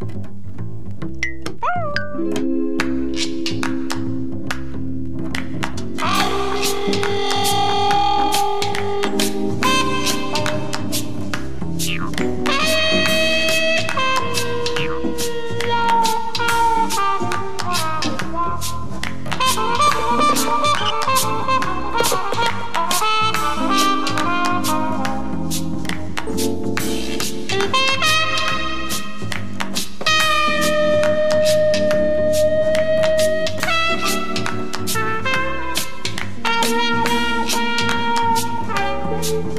you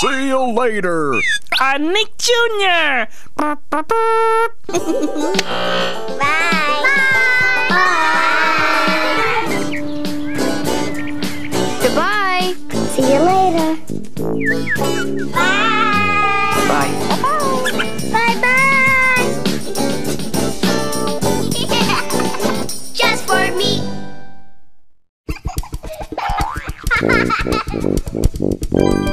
See you later. Uh, Nick Jr. Bye. Bye. Goodbye. See you later. Bye. Bye. Bye bye. Just for me.